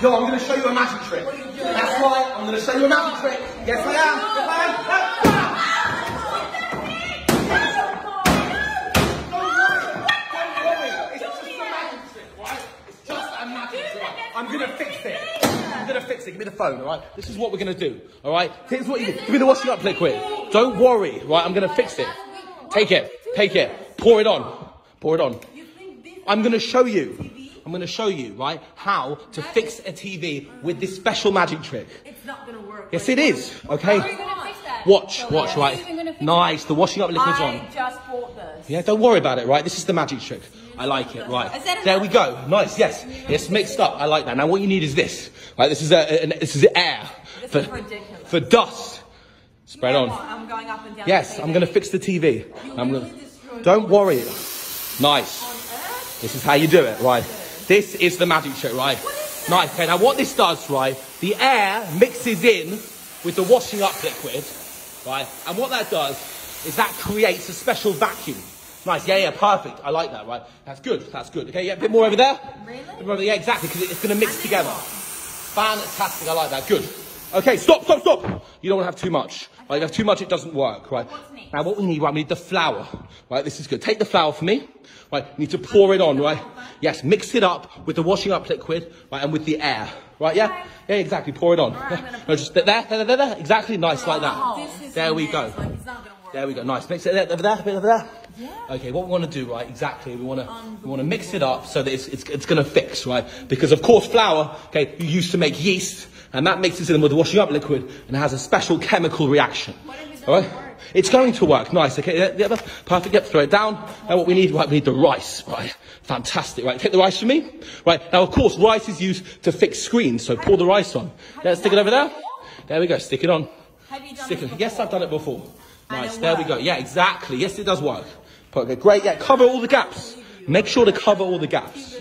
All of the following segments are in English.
Yo, I'm going to show you a magic trick. That's right, I'm going to show you a magic trick. Yes, I am. Yes, I am. Don't worry. Don't worry. It's just a magic trick, right? It's just a magic trick. I'm to fix it. I'm to fix it. Give me the phone, all right? This is what we're going to do, all right? Here's what you do. Give me the washing up liquid. Don't worry, right? I'm going to fix it. Take it. Take it. Pour it on. Pour it on. I'm going to show you. I'm going to show you, right, how to fix a TV with this special magic trick. It's not gonna work. Yes, it is. Okay. How are you gonna fix that? Watch, So watch, how are you even gonna right. Nice. The washing up liquid's I on. just bought this. Yeah, don't worry about it, right? This is the magic trick. I like it, right? Is that There we go. Nice, yes. It's mixed up. I like that. Now, what you need is this, right? This is a, a- this is air This for is for dust. Spread Yeah, on. I'm going up and down. Yes, I'm going to fix the TV. I'm really gonna. Don't worry. Nice. This is how you do it, right? This is the magic trick, right? Nice. Okay, now what this does, right? The air mixes in with the washing up liquid, right? And what that does is that creates a special vacuum. Nice. Yeah, yeah, perfect. I like that, right? That's good. That's good. Okay, yeah, a bit more over there. Really? Bit more Yeah, exactly, because it's going to mix together. Fantastic. I like that. Good. Okay, stop, stop, stop. You don't want to have too much. Right, if you have too much, it doesn't work, right? Now, what we need, right, we need the flour. Right, this is good. Take the flour for me. Right, you need to pour it on, right? Yes, mix it up with the washing up liquid, right, and with the air. Right, yeah? Yeah, exactly. Pour it on. I'm No, just there, there, there, there, there. Exactly. Nice, like that. Oh, There we go. Like, it's not gonna work. There we go. Nice. Mix it there, over there, there. Okay, what we want to do, right? Exactly. We want to we want to mix it up so that it's it's, it's going to fix, right? Because of course, flour, okay, you used to make yeast, and that mixes in with the washing up liquid and it has a special chemical reaction. All right. It's going to work. Nice. Okay. Yeah, yeah, perfect. Yep. Throw it down. Now what we need, right? We need the rice. Right. Fantastic. Right. Take the rice from me. Right. Now, of course, rice is used to fix screens. So pour the rice on. Let's Stick it over there. There we go. Stick it on. Have you done Stick it. Yes, I've done it before. Nice. There we go. Yeah, exactly. Yes, it does work. Okay, great. Yeah, cover all the gaps. Make sure to cover all the gaps.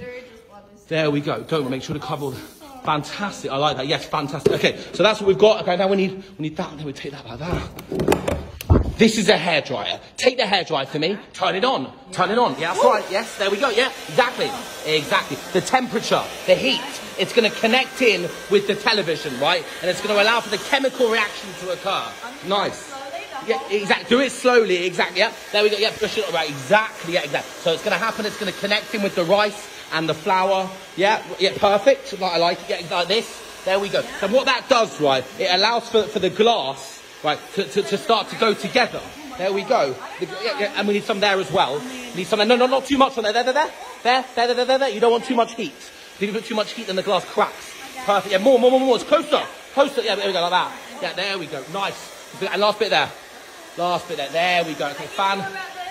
There we go. Go. Make sure to cover all the. Fantastic. I like that. Yes, fantastic. Okay, so that's what we've got. Okay, now we need we need that. Then we take that like that. This is a hairdryer. Take the hairdryer for me. Turn it on. Turn it on. Yeah, that's right. Yes, there we go. Yeah, exactly. Exactly. The temperature, the heat, it's going to connect in with the television, right? And it's going to allow for the chemical reaction to occur. Nice. Yeah, exactly. Do it slowly. Exactly. Yeah. There we go. Yeah, push it right. Exactly. Yeah, exactly. So it's going to happen. It's going to connect in with the rice and the flour. Yeah. Yeah. Perfect. Like I like it. Yeah, like this. There we go. So what that does, right? It allows for, for the glass, right, to, to, to start to go together. There we go. The- yeah, yeah, and we need some there as well. We need some there. No, no, not too much on there. There, there, there. There, there, there, there, there. You don't want too much heat. If you put too much heat, then the glass cracks. Perfect. Yeah, more, more, more, more. It's closer. Closer. Yeah, there we go, like that. Yeah, there we go. Nice. And last bit there. Last bit there. There we go. Okay, fan,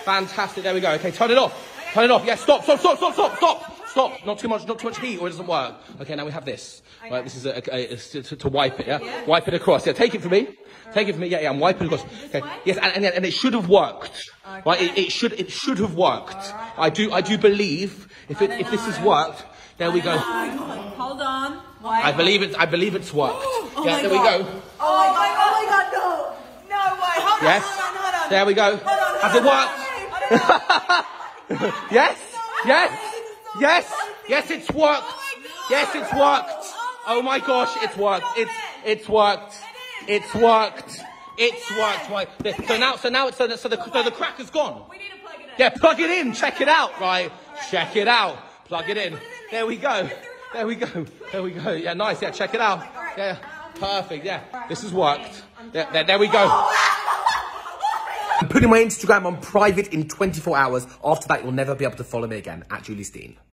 fantastic. There we go. Okay, turn it off. Turn it off. Yeah, stop, stop, stop, stop, stop, stop. Stop. Not too much, not too much heat, or it doesn't work. Okay, now we have this. Right, this is a, a, a, to, to wipe it. Yeah, wipe it across. Yeah, take it for me. Take it for me. Yeah, yeah. I'm wiping across. Okay. Yes, and, and, and it should have worked. Right. It, it should. It should have worked. I do. I do believe if it, if this has worked, there we go. Hold on. I believe it. I believe it's worked. Oh yeah, there we go. Oh my god, oh my god, no! Hold Yes. on, hold on, hold on. There we go. Has it worked? Yes? Yes? Yes? Yes, it's worked. Yes, it's worked. Oh my oh gosh, it's worked. It's it's worked. It's worked. It's worked. Right. So now, so now, it's so the, so the, so the crack is gone. We need to plug it in. Yeah, plug it in. Check it out. Right. Check it out. Plug it in. There we go. There we go. There we go. Yeah, nice. Yeah, check it out. Yeah, perfect. Yeah, this has worked. Yeah, there, there we go. Putting my Instagram on private in 24 hours. After that, you'll never be able to follow me again at Julius Dein.